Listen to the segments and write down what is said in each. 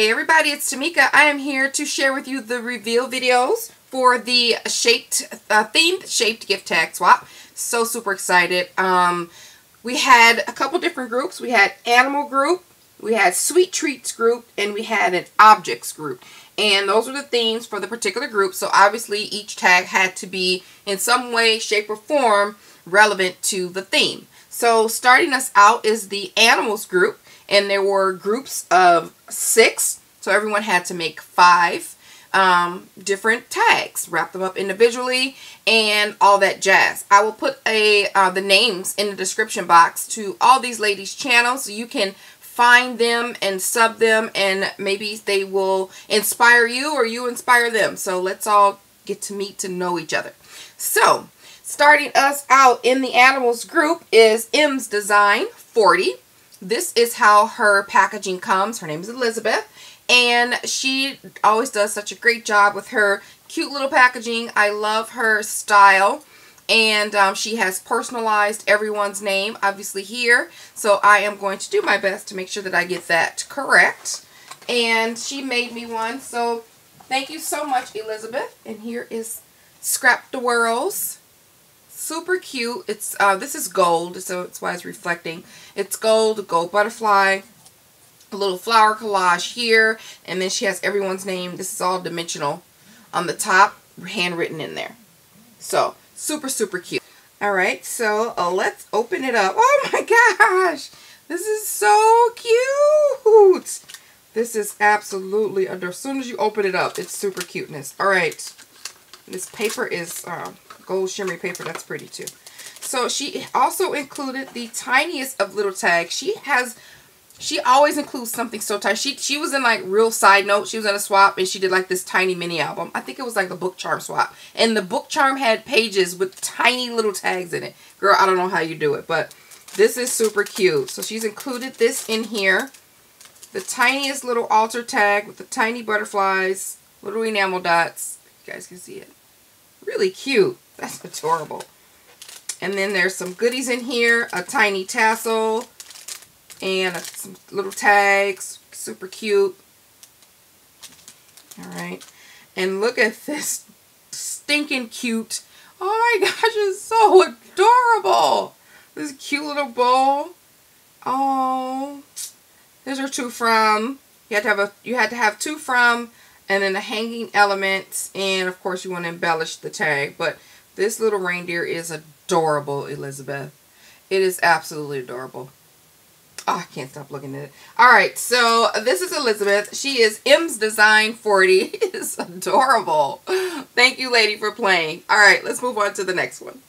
Hey everybody, it's Tmika. I am here to share with you the reveal videos for the shaped, uh, themed shaped gift tag swap. So super excited. Um, we had a couple different groups. We had animal group, we had sweet treats group, and we had an objects group. And those were the themes for the particular group. So obviously each tag had to be in some way, shape, or form relevant to the theme. So starting us out is the animals group and there were groups of six. So everyone had to make five um, different tags, wrap them up individually, and all that jazz. I will put a uh, the names in the description box to all these ladies' channels so you can find them and sub them and maybe they will inspire you or you inspire them. So let's all get to meet to know each other. So starting us out in the animals group is EMDesigns 40. This is how her packaging comes. Her name is Elizabeth. And she always does such a great job with her cute little packaging. I love her style. And um, she has personalized everyone's name, obviously, here. So I am going to do my best to make sure that I get that correct. And she made me one. So thank you so much, Elizabeth. And here is Scrapdaworld super cute. It's uh, This is gold, so it's why it's reflecting. It's gold, gold butterfly, a little flower collage here, and then she has everyone's name. This is all dimensional on the top, handwritten in there. So, super, super cute. All right, so uh, let's open it up. Oh my gosh, this is so cute. This is absolutely, under, as soon as you open it up, it's super cuteness. All right, this paper is uh, gold shimmery paper. That's pretty too. So she also included the tiniest of little tags. She has, she always includes something so tiny. She, she was in like real side note. She was in a swap and she did like this tiny mini album. I think it was like the book charm swap. And the book charm had pages with tiny little tags in it. Girl, I don't know how you do it, but this is super cute. So she's included this in here. The tiniest little altar tag with the tiny butterflies, little enamel dots. You guys can see it. Really cute. That's adorable. And then there's some goodies in here. A tiny tassel. And a, some little tags. Super cute. Alright. And look at this stinking cute. Oh my gosh, it's so adorable. This cute little bowl. Oh. These are two from. You had to have a you had to have two from and then the hanging elements and of course you want to embellish the tag. But this little reindeer is adorable, Elizabeth. It is absolutely adorable. Oh, I can't stop looking at it. All right, so this is Elizabeth. She is EMDesigns 40. It is adorable. Thank you, lady, for playing. All right, let's move on to the next one.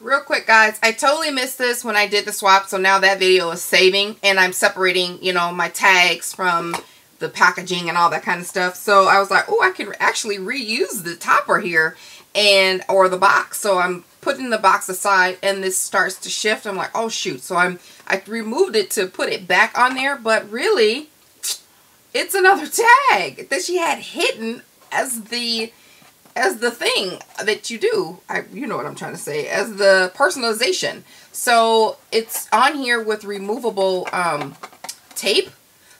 Real quick, guys, I totally missed this when I did the swap, so now that video is saving, and I'm separating, you know, my tags from the packaging and all that kind of stuff. So I was like, oh, I can actually reuse the topper here and or the box. So I'm putting the box aside and this starts to shift. I'm like, oh shoot. So I'm I removed it to put it back on there, but really it's another tag that she had hidden as the as the thing that you do. I you know what I'm trying to say, as the personalization. So it's on here with removable um tape.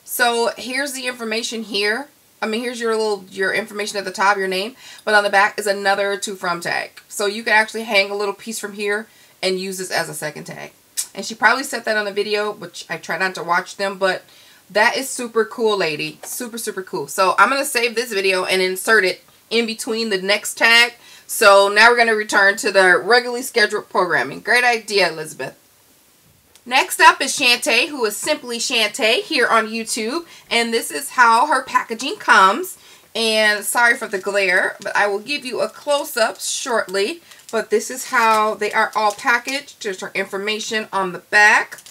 So here's the information here I mean, here's your little, your information at the top, your name, but on the back is another to from tag. So you can actually hang a little piece from here and use this as a second tag. And she probably said that on the video, which I try not to watch them, but that is super cool, lady. Super, super cool. So I'm going to save this video and insert it in between the next tag. So now we're going to return to the regularly scheduled programming. Great idea, Elizabeth. Next up is Shantae, who is Simply Shantae here on YouTube. And this is how her packaging comes. And sorry for the glare, but I will give you a close-up shortly. But this is how they are all packaged. Just her information on the back.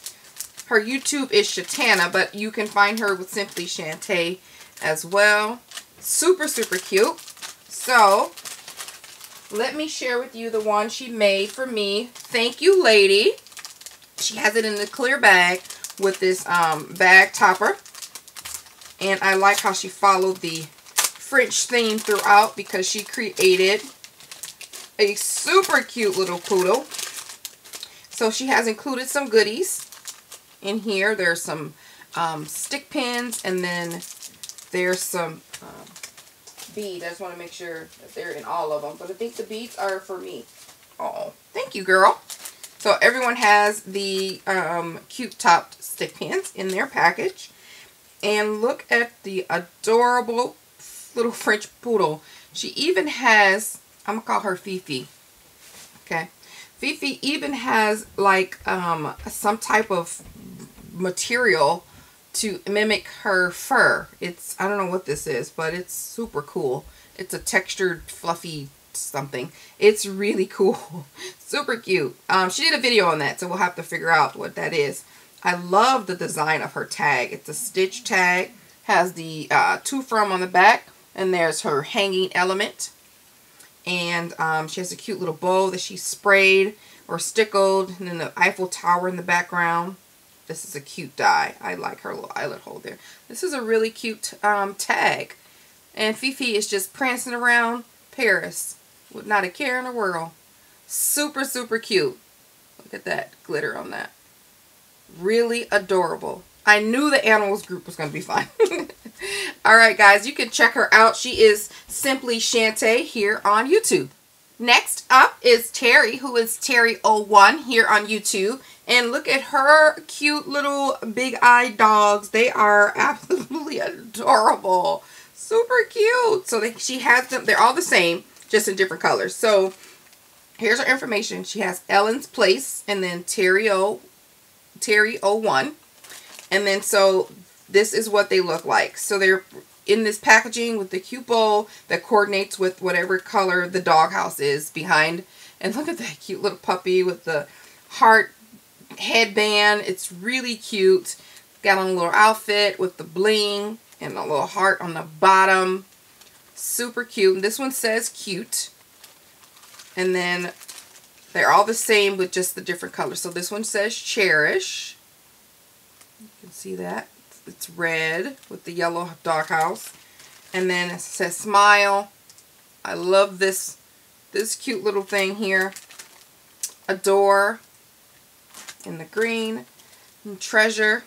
Her YouTube is Shatana, but you can find her with Simply Shantae as well. Super, super cute. So, let me share with you the one she made for me. Thank you, lady. She has it in the clear bag with this um, bag topper. And I like how she followed the French theme throughout because she created a super cute little poodle. So she has included some goodies in here. There's some um, stick pins and then there's some um, beads. I just want to make sure that they're in all of them. But I think the beads are for me. Oh, thank you, girl. So everyone has the um, cute topped stick pins in their package. And look at the adorable little French poodle. She even has, I'm going to call her Fifi. Okay. Fifi even has like um, some type of material to mimic her fur. It's, I don't know what this is, but it's super cool. It's a textured, fluffy something. It's really cool. super cute. Um, she did a video on that, so we'll have to figure out what that is. I love the design of her tag. It's a stitch tag. Has the uh, to from on the back. And there's her hanging element. And um, she has a cute little bow that she sprayed or stickled. And then the Eiffel Tower in the background. This is a cute die. I like her little eyelet hole there. This is a really cute um, tag. And Fifi is just prancing around Paris with not a care in the world. Super, super cute. Look at that glitter on that. Really adorable. I knew the animals group was going to be fun. Alright guys, you can check her out. She is Simply Shante here on YouTube. Next up is Terry, who is Terry01 here on YouTube. And look at her cute little big-eyed dogs. They are absolutely adorable. Super cute. So they, she has them. They're all the same, just in different colors. So here's her information. She has Ellen's Place and then Terry O, Terry 01. And then so this is what they look like. So they're in this packaging with the cute bowl that coordinates with whatever color the doghouse is behind. And look at that cute little puppy with the heart headband. It's really cute. Got on a little outfit with the bling and a little heart on the bottom. Super cute. This one says cute. And then they're all the same with just the different colors. So this one says cherish. You can see that it's red with the yellow doghouse. And then it says smile. I love this this cute little thing here. Adore in the green. And treasure.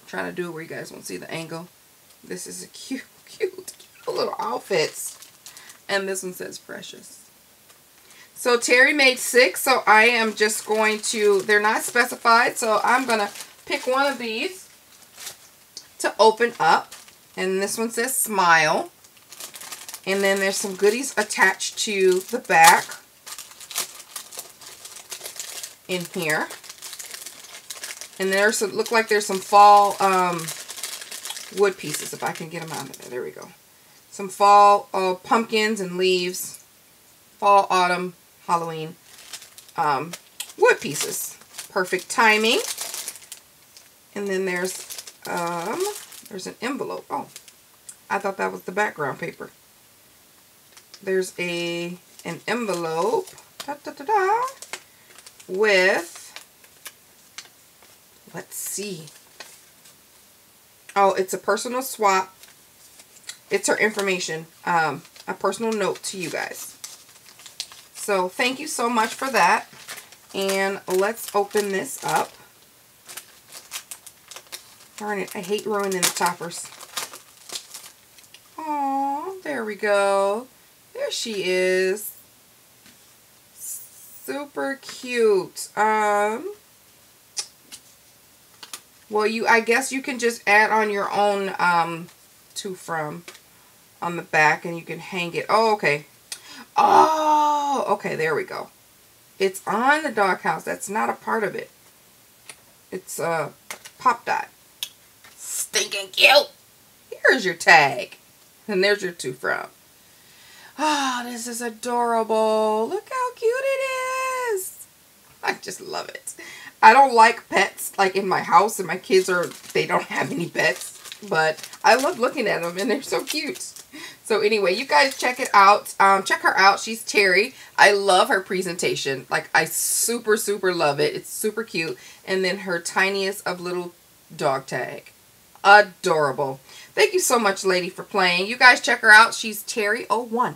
I'm trying to do it where you guys won't see the angle. This is a cute, cute little outfits. And this one says precious. So Terry made six, so I am just going to, they're not specified, so I'm going to pick one of these to open up. And this one says smile. And then there's some goodies attached to the back in here. And there's some, look like there's some fall um, wood pieces, if I can get them out of there. There we go. Some fall uh, pumpkins and leaves. Fall, autumn, Halloween um, wood pieces. Perfect timing. And then there's um, there's an envelope. Oh, I thought that was the background paper. There's a an envelope da, da, da, da, with, let's see. Oh, it's a personal swap. It's her information, um, a personal note to you guys. So thank you so much for that. And let's open this up. Darn it, I hate ruining the toppers. Oh, there we go. There she is. Super cute. Um, well, you, I guess you can just add on your own, um, to from on the back and you can hang it. Oh, okay. Oh, okay, there we go. It's on the doghouse. That's not a part of it. It's a pop dot stinking cute. Here's your tag. And there's your two from. Oh, this is adorable. Look how cute it is. I just love it. I don't like pets like in my house and my kids are, they don't have any pets. But I love looking at them and they're so cute. So anyway, you guys check it out. Um, check her out. She's Terry. I love her presentation. Like I super, super love it. It's super cute. And then her tiniest of little dog tag adorable. Thank you so much, lady, for playing. You guys check her out. She's Terry01.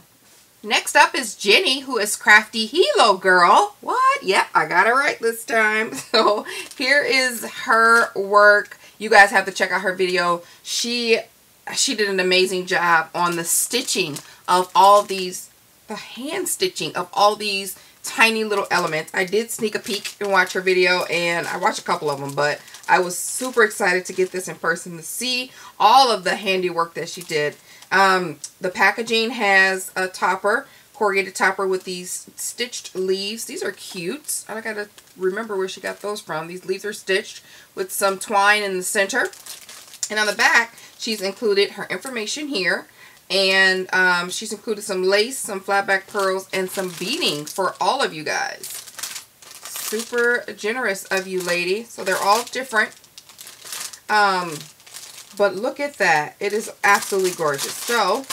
Next up is Jenny, who is Crafty Hilo Girl. What? Yep, I got it right this time. So here is her work. You guys have to check out her video. She she did an amazing job on the stitching of all these, the hand stitching of all these tiny little elements. I did sneak a peek and watch her video and I watched a couple of them, but I was super excited to get this in person to see all of the handiwork that she did. Um, the packaging has a topper, corrugated topper with these stitched leaves. These are cute. I gotta remember where she got those from. These leaves are stitched with some twine in the center. And on the back, she's included her information here. And um, she's included some lace, some flatback pearls, and some beading for all of you guys. Super generous of you, lady. So they're all different. Um, but look at that. It is absolutely gorgeous. So,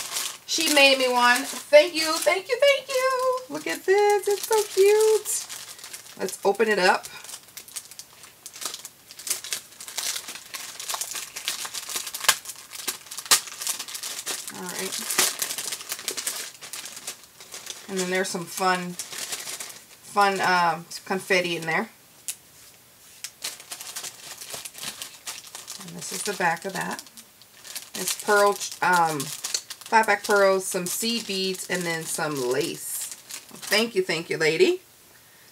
she made me one. Thank you, thank you, thank you. Look at this. It's so cute. Let's open it up. Alright. And then there's some fun, fun uh, confetti in there. And this is the back of that. It's pearl, um, flatback pearls, some seed beads, and then some lace. Thank you, thank you, lady.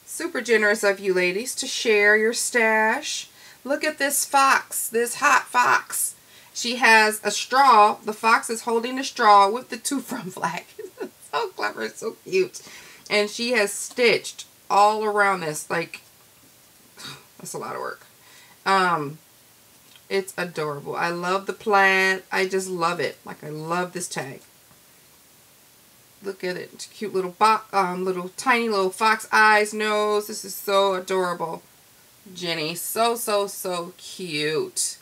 Super generous of you ladies to share your stash. Look at this fox, this hot fox. She has a straw. The fox is holding a straw with the two from flag. so clever. so cute. And she has stitched all around this. Like, that's a lot of work. Um, it's adorable. I love the plaid. I just love it. Like, I love this tag. Look at it. It's cute little, um, little tiny little fox eyes, nose. This is so adorable. Jenny. So, so, so cute.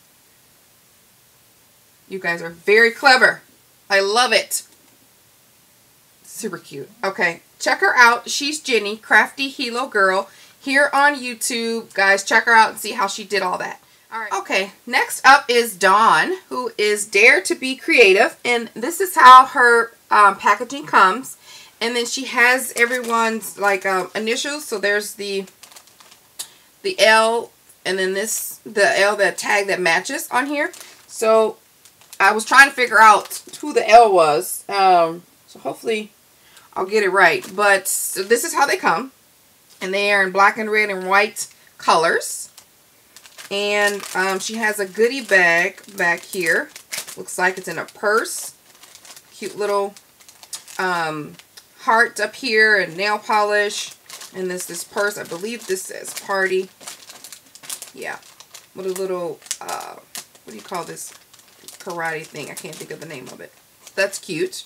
You guys are very clever. I love it. Super cute. Okay, check her out. She's Jenny, Crafty Hilo Girl, here on YouTube. Guys, check her out and see how she did all that. All right. Okay, next up is Dawn, who is Dare to be Creative. And this is how her um, packaging comes. And then she has everyone's like um, initials. So there's the the L and then this, the L, that tag that matches on here. So I was trying to figure out who the L was. Um, so hopefully I'll get it right. But so this is how they come. And they are in black and red and white colors. And um, she has a goodie bag back here. Looks like it's in a purse. Cute little um, heart up here and nail polish. And this this purse, I believe this says party. Yeah. With a little, uh, what do you call this? Karate thing. I can't think of the name of it. That's cute.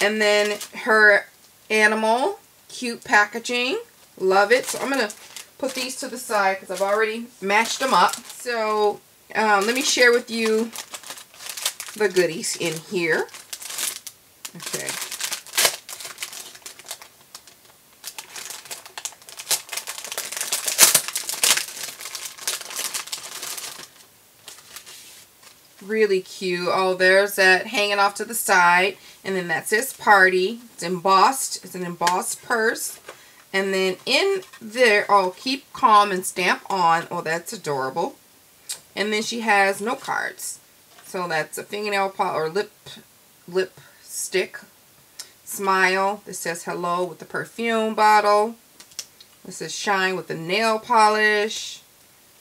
And then her animal, cute packaging. Love it. So I'm going to put these to the side because I've already matched them up. So um, let me share with you the goodies in here. Okay. Really cute. Oh, there's that hanging off to the side. And then that's says party. It's embossed. It's an embossed purse. And then in there, oh, keep calm and stamp on. Oh, that's adorable. And then she has note cards. So that's a fingernail polish or lip lip stick. Smile. This says hello with the perfume bottle. This is shine with the nail polish.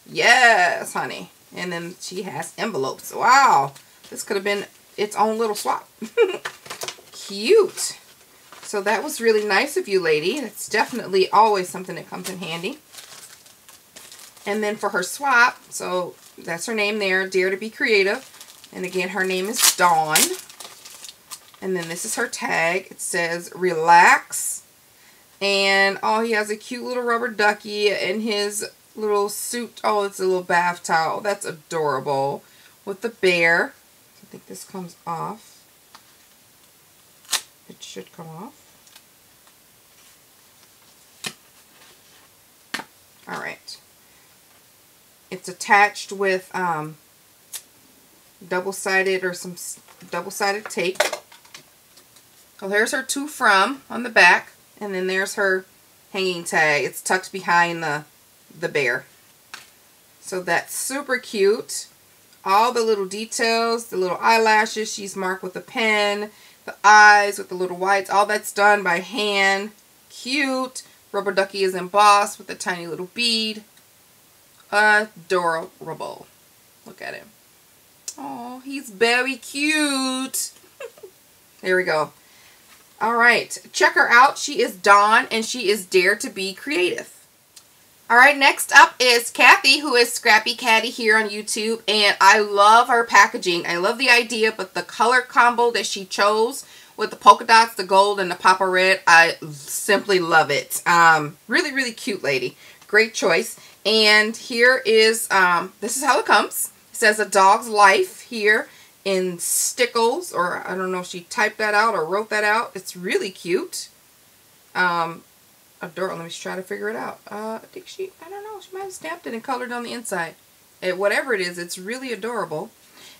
Yes, honey. And then she has envelopes. Wow. This could have been its own little swap. Cute. So that was really nice of you, lady. It's definitely always something that comes in handy. And then for her swap, so that's her name there, Dare to be Creative. And again, her name is Dawn. And then this is her tag. It says Relax. And oh, he has a cute little rubber ducky in his little suit. Oh, it's a little bath towel. That's adorable. With the bear. I think this comes off. It should come off. Alright. It's attached with um, double-sided or some double-sided tape. So there's her two from on the back. And then there's her hanging tag. It's tucked behind the the bear. So that's super cute. all the little details, the little eyelashes she's marked with a pen, the eyes with the little whites, all that's done by hand. Cute. Rubber ducky is embossed with a tiny little bead. Adorable. Look at him. Oh, he's very cute. there we go. All right. Check her out. She is Dawn and she is Dare to be Creative. All right, next up is Kathy, who is Scrappy Catty here on YouTube, and I love her packaging. I love the idea, but the color combo that she chose with the polka dots, the gold, and the papa red, I simply love it. Um, really, really cute lady. Great choice. And here is, um, this is how it comes. It says A Dog's Life here in stickles, or I don't know if she typed that out or wrote that out. It's really cute. Um, adorable. Let me try to figure it out. Uh, I think she, I don't know, she might have stamped it and colored on the inside. It, whatever it is, it's really adorable.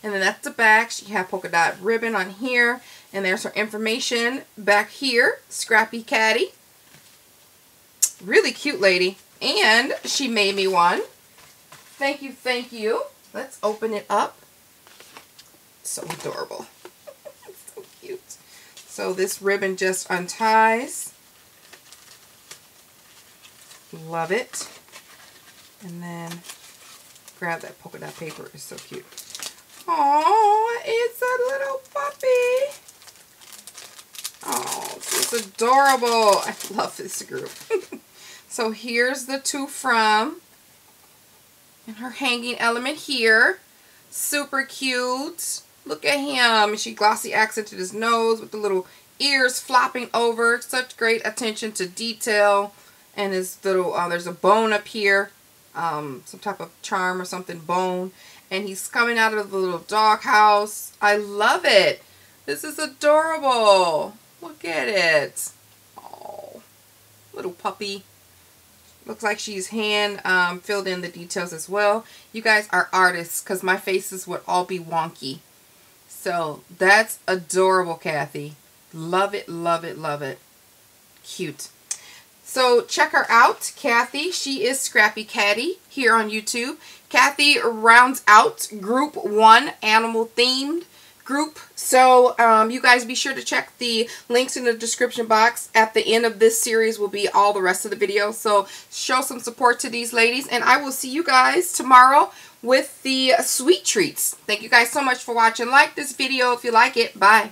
And then that's the back. She has polka dot ribbon on here. And there's her information back here. Scrappy Catty. Really cute lady. And she made me one. Thank you, thank you. Let's open it up. So adorable. so cute. So this ribbon just unties. Love it. And then grab that polka dot paper. It's so cute. Oh, it's a little puppy. Oh, is adorable. I love this group. so here's the two from. And her hanging element here. Super cute. Look at him. She glossy accented his nose with the little ears flopping over. Such great attention to detail and his little, uh, there's a bone up here, um, some type of charm or something, bone, and he's coming out of the little dog house. I love it. This is adorable. Look at it. Oh, little puppy. Looks like she's hand um, filled in the details as well. You guys are artists because my faces would all be wonky. So that's adorable, Kathy. Love it, love it, love it. Cute. So check her out, Kathy. She is Scrappy Catty here on YouTube. Kathy rounds out group one animal themed group. So um, you guys be sure to check the links in the description box. At the end of this series will be all the rest of the video. So show some support to these ladies. And I will see you guys tomorrow with the sweet treats. Thank you guys so much for watching. Like this video if you like it. Bye.